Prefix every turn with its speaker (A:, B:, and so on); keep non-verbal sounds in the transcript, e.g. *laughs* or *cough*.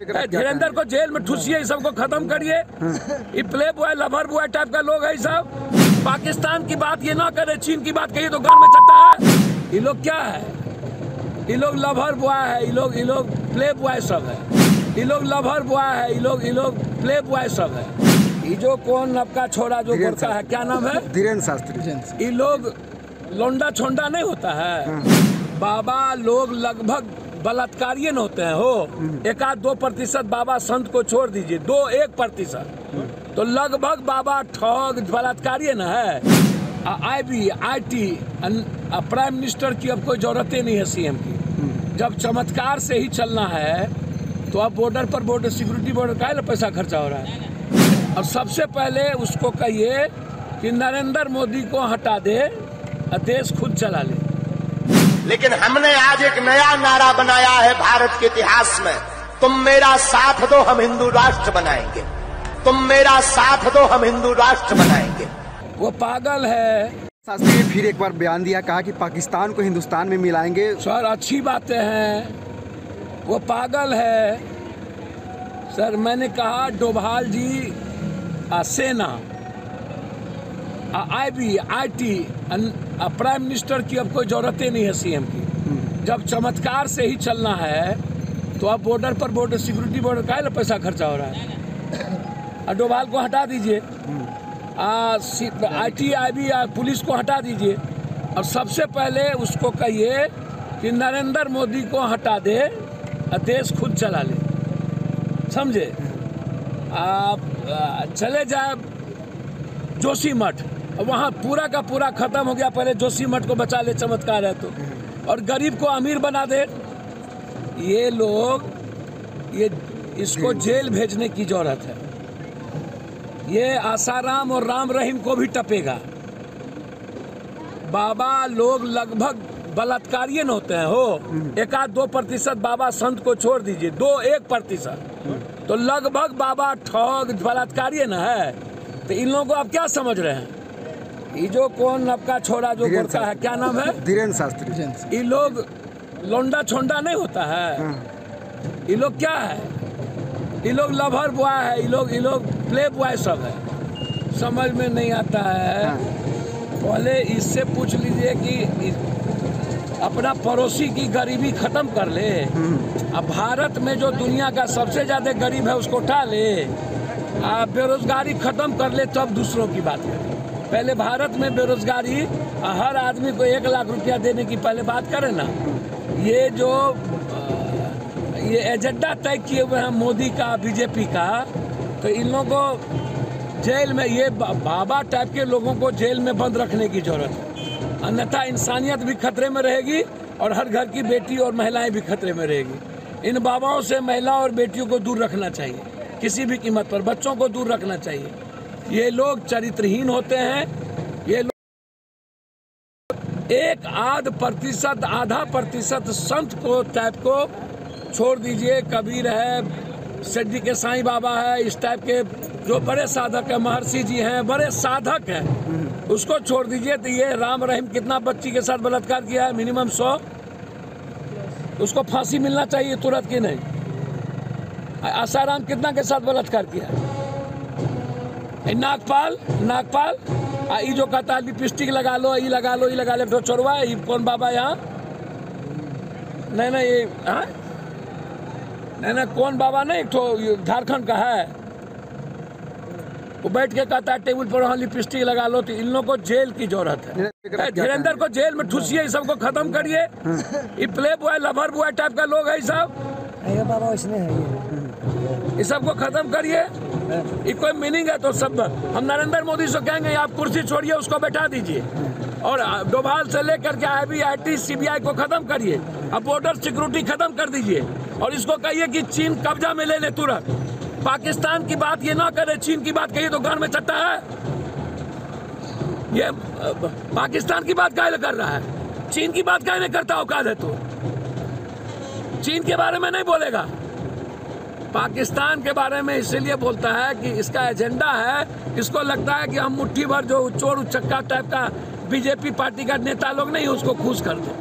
A: धीरेन्द्र को जेल में ठूसिए इस सबको खत्म करिए। ये play boy lover boy type का लोग है सब। पाकिस्तान की बात ये ना करे चीन की बात कहिए तो घर में चट्टा है। ये लोग क्या है? ये लोग लवर बॉय है ये लोग ये लोग प्ले बॉय सब है। ये लोग लवर बॉय है ये लोग ये लोग प्ले बॉय सब है। ये जो कौन आपका छोरा जो गोरखा है क्या नाम है?
B: धीरेन्द्र शास्त्री।
A: ये लोग लोंडा छोंडा नहीं होता है। बाबा लोग लगभग बलात्कारिये न होते हैं, हो। एक आध दो प्रतिशत बाबा संत को छोड़ दीजिए, दो एक प्रतिशत। तो लगभग बाबा ठग बलात्कारिये न है I B, I T prime minister की अब कोई ज़रूरत ही नहीं है सीएम की। जब चमत्कार से ही चलना है तो अब बॉर्डर पर बॉर्डर सिक्योरिटी बॉर्डर का पैसा खर्चा हो रहा है? और सबसे पहले उसको कहिए कि नरेंद्र मोदी को हटा दे देश खुद चला ले।
C: लेकिन हमने आज एक नया नारा बनाया है भारत के इतिहास में। तुम मेरा साथ दो हम हिंदू राष्ट्र बनाएँगे। तुम मेरा साथ दो हम हिंदू राष्ट्र बनाएँगे।
A: वो पागल है।
B: शास्त्री ने फिर एक बार बयान दिया कहा कि पाकिस्तान को हिंदुस्तान में मिलाएँगे।
A: सर अच्छी बातें हैं। वो पागल है। सर मैंने कहा डोभाल जी आ, सेना I B I T prime minister की अब कोई ज़रूरत ही नहीं है सीएम की। जब चमत्कार से ही चलना है तो अब बॉर्डर पर बॉर्डर सिक्योरिटी बॉर्डर का पैसा खर्चा हो रहा है। और डोभाल को हटा दीजिए। I T I B police को हटा दीजिए। और सबसे पहले उसको कहिए कि नरेंद्र मोदी को हटा दे और देश खुद चला ले। समझे? आप चले जाए जोशी मठ। वहाँ पूरा का पूरा खत्म हो गया। पहले जोशी मठ को बचा ले चमत्कार है तो। और गरीब को अमीर बना दे। ये लोग ये इसको जेल भेजने की ज़रूरत है। ये आसाराम और राम रहीम को भी टपेगा। बाबा लोग लगभग बलात्कारिये न होते हैं। हो एक आध दो प्रतिशत बाबा संत को छोड़ दीजिए। दो एक प्रतिशत। तो लगभग बाबा ठग बलात्कारिये न है। तो इन लोगों को आप क्या समझ रहे हैं? ये जो कौन नबका छोरा जो गोरखा है? क्या नाम है?
B: धीरेन्द्र शास्त्री।
A: ये लोग लौंडा छोंडा नहीं होता है? ये लोग क्या है? ये लोग लवर बॉय है ये लोग ये लोग प्ले बॉय सब है। समझ में नहीं आता है। पहले इससे पूछ लीजिए कि अपना पड़ोसी की गरीबी खत्म कर ले। अब भारत में जो दुनिया का सबसे ज़्यादा गरीब है उसको उठा ले। आ बेरोजगारी खत्म कर ले तब दूसरों की बात करें। पहले भारत में बेरोजगारी हर आदमी को एक लाख रुपया देने की पहले बात करें ना। ये जो ये एजेंडा तय किए हुए हैं मोदी का, बीजेपी का तो इन लोगों को जेल में, ये बाबा टाइप के लोगों को जेल में बंद रखने की ज़रूरत है। अन्यथा इंसानियत भी खतरे में रहेगी और हर घर की बेटी और महिलाएँ भी खतरे में रहेगी। इन बाबाओं से महिला और बेटियों को दूर रखना चाहिए, किसी भी कीमत पर, बच्चों को दूर रखना चाहिए। ये लोग चरित्रहीन होते हैं। ये लोग एक आध प्रतिशत, आधा प्रतिशत संत को टाइप को छोड़ दीजिए। कबीर है सिद्धि के साईं बाबा है, इस टाइप के जो बड़े साधक है, महर्षि जी हैं, बड़े साधक हैं, उसको छोड़ दीजिए। तो ये राम रहीम कितना बच्ची के साथ बलात्कार किया है? मिनिमम सौ। उसको फांसी मिलना चाहिए तुरंत की नहीं? आसाराम कितना के साथ बलात्कार किया है? नागपाल नागपाल आ ई जो कहता है लिपस्टिक लगा लो ई लगा लो ई लगा लो तो छोड़वा ई कौन बाबा यहाँ? नहीं नहीं ये हाँ? नहीं नहीं कौन बाबा नहीं एक ये झारखंड का है। वो बैठ के कहता है टेबल पर वहाँ लिपस्टिक लगा लो तो इन लोगों को जेल की ज़रूरत है। धीरेन्द्र को जेल में ठूसिए इस सबको खत्म करिए। *laughs* ये play boy lover boy type का लोग है ये सब।
D: बाबा वैसने है ये।
A: सबको खत्म करिए। कोई मीनिंग है तो सब हम नरेंद्र मोदी से कहेंगे, आप कुर्सी छोड़िए, उसको बैठा दीजिए। और डोभाल से लेकर के I B I T CBI को खत्म करिए। अब बॉर्डर सिक्योरिटी खत्म कर दीजिए। और इसको कहिए कि चीन कब्जा में ले ले तुरंत। पाकिस्तान की बात ये ना करे, चीन की बात कहिए तो घर में चट्टा है। ये पाकिस्तान की बात काहे कर रहा है। चीन की बात काहे नहीं करता औकात है तो। चीन के बारे में नहीं बोलेगा। पाकिस्तान के बारे में इसीलिए बोलता है कि इसका एजेंडा है, इसको लगता है कि हम मुट्ठी भर जो चोर उचक्का टाइप का बीजेपी पार्टी का नेता लोग नहीं उसको खुश कर दो।